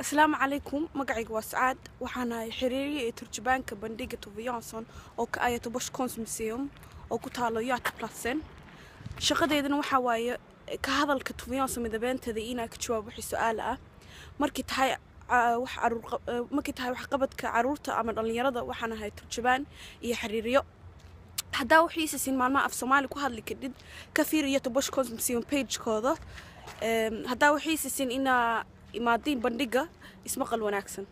asalaamu calaykum magacayga waa sacaad waxaan ahay iyo turjubaanka bandhiga tuviyanson oo ka aya tobosh cons museum oo ku taalo yaata plasen shaqadeedana waxaa waaye ka hadalka tuviyanson midabeynteeda inaa ka jawaab wixii su'aala ah. Markii tahay carruur markii tahay waxqabadka carruurta ama dhallinyarada waxaan ahay turjubaan iyo xiriiriyo haddaa waxiisa siin maalmaha af soomaali ku hadli kadhid ka fiiriyo tobosh cons museum pagekooda haddaa waxiisa siin inaa imaadiin bandhiga ismaqal wanaagsan